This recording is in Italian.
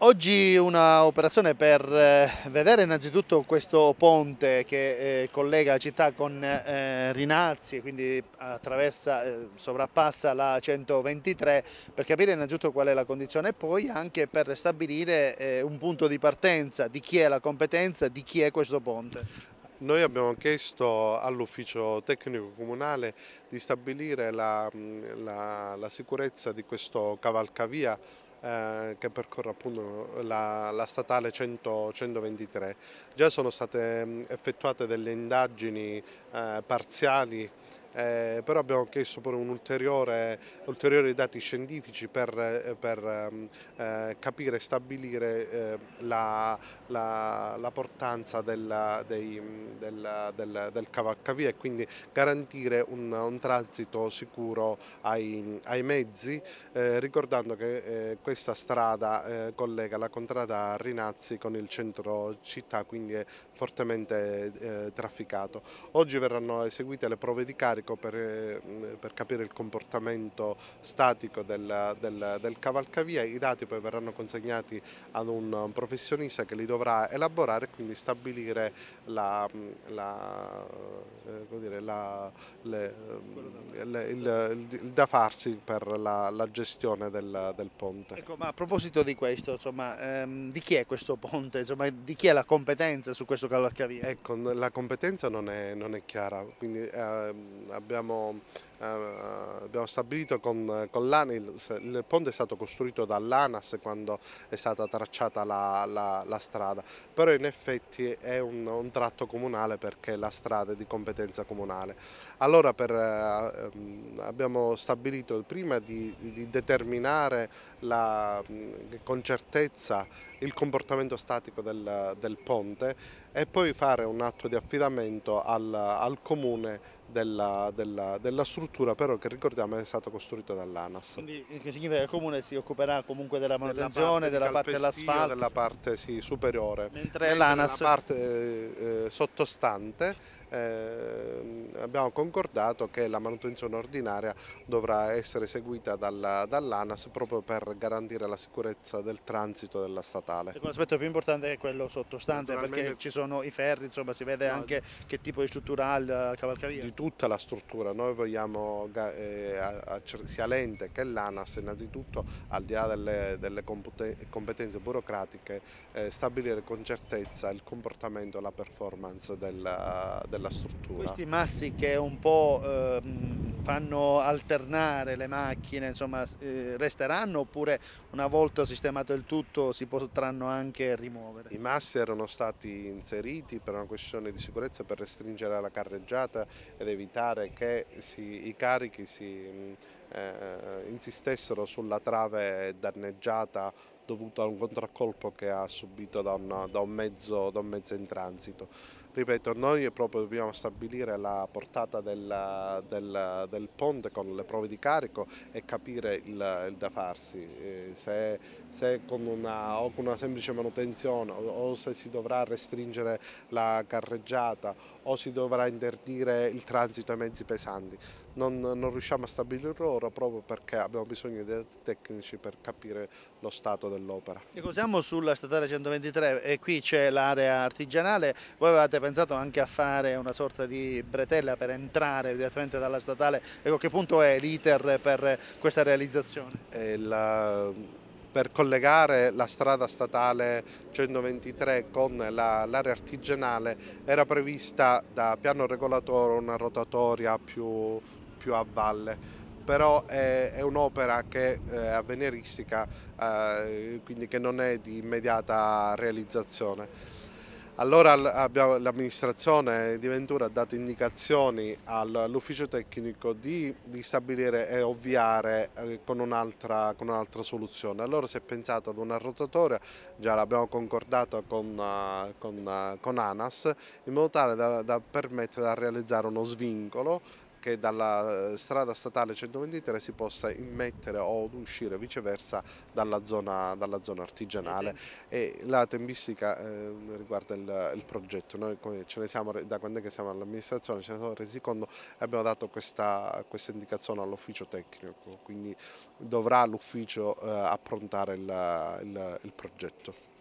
Oggi un'operazione per eh, vedere innanzitutto questo ponte che eh, collega città con eh, Rinazzi, quindi attraversa, sovrappassa la 123 per capire innanzitutto qual è la condizione e poi anche per stabilire un punto di partenza di chi è la competenza, di chi è questo ponte. Noi abbiamo chiesto all'ufficio tecnico comunale di stabilire la, la, la sicurezza di questo cavalcavia eh, che percorre appunto la, la statale 100, 123. Già sono state effettuate delle indagini eh, parziali eh, però abbiamo chiesto pure ulteriori dati scientifici per, per ehm, eh, capire e stabilire eh, la, la, la, portanza della, dei, del, del, del, cavalcavia e quindi garantire un, un transito sicuro ai, ai mezzi, eh, ricordando che eh, questa strada eh, collega la contrada Rinazzi con il centro città, quindi è fortemente trafficato. Oggi verranno eseguite le prove di carico carico per, eh, per capire il comportamento statico del, del, del, cavalcavia, i dati poi verranno consegnati ad un professionista che li dovrà elaborare e quindi stabilire la, la, eh, dire, la, le, le, il, il, da farsi per la, la gestione del, del, ponte. Ecco, ma a proposito di questo, insomma, ehm, di chi è questo ponte? Insomma, di chi è la competenza su questo cavalcavia? Ecco, la competenza non è, non è chiara, quindi ehm, abbiamo, abbiamo stabilito con, con l'ANIL, il ponte è stato costruito dall'ANAS quando è stata tracciata la, la, la strada, però in effetti è un, un, tratto comunale perché la strada è di competenza comunale. Allora per, eh, abbiamo stabilito prima di, di determinare la, con certezza il comportamento statico del, del ponte e poi fare un atto di affidamento al, al comune della, della, della, struttura però che ricordiamo è stata costruita dall'ANAS. Quindi che significa che il comune si occuperà comunque della manutenzione, della parte dell'asfalto? Della parte sì, superiore. Mentre, Mentre l'ANAS... La parte eh, sottostante eh, abbiamo concordato che la manutenzione ordinaria dovrà essere eseguita dall'ANAS proprio per garantire la sicurezza del transito della statale. L'aspetto più importante è quello sottostante perché ci sono i ferri, insomma si vede no, anche che tipo di struttura ha il cavalcavia. Di tutta la struttura, noi vogliamo eh, sia l'ente che l'ANAS innanzitutto al di là delle, delle competenze burocratiche eh, stabilire con certezza il comportamento e la performance della, della della struttura. Questi massi che un po' eh, fanno alternare le macchine, insomma, eh, resteranno oppure una volta sistemato il tutto si potranno anche rimuovere? I massi erano stati inseriti per una questione di sicurezza per restringere la carreggiata ed evitare che si, i carichi si eh, insistessero sulla trave danneggiata dovuta a un contraccolpo che ha subito da un, da un, mezzo, da un mezzo, in transito. Ripeto, noi proprio dobbiamo stabilire la portata del, del, del ponte con le prove di carico e capire il, il da farsi, eh, se, se con una, o con una semplice manutenzione o, o se si dovrà restringere la carreggiata o si dovrà interdire il transito ai mezzi pesanti. Non, non riusciamo a stabilirlo ora proprio perché abbiamo bisogno di tecnici per capire lo stato dell'opera. Siamo sulla statale 123 e qui c'è l'area artigianale, voi avevate pensato anche a fare una sorta di bretella per entrare direttamente dalla statale, ecco che punto è l'iter per questa realizzazione? La per collegare la strada statale 123 con l'area artigianale era prevista da piano regolatore una rotatoria più, più a valle però è, è un'opera che è avveniristica, eh, quindi che non è di immediata realizzazione. Allora l'amministrazione di Ventura ha dato indicazioni all'ufficio tecnico di, di, stabilire e ovviare eh, con un'altra un soluzione. Allora si è pensato ad una rotatoria, già l'abbiamo concordata con, uh, con, uh, con, ANAS, in modo tale da, da permettere di realizzare uno svincolo che dalla eh, strada statale 123 si possa immettere o uscire viceversa dalla zona, dalla zona artigianale e la tempistica eh, riguarda il, il, progetto, noi ce ne siamo, da quando è che siamo all'amministrazione ce ne siamo resi conto e abbiamo dato questa, questa indicazione all'ufficio tecnico, quindi dovrà l'ufficio eh, approntare il, il, il progetto.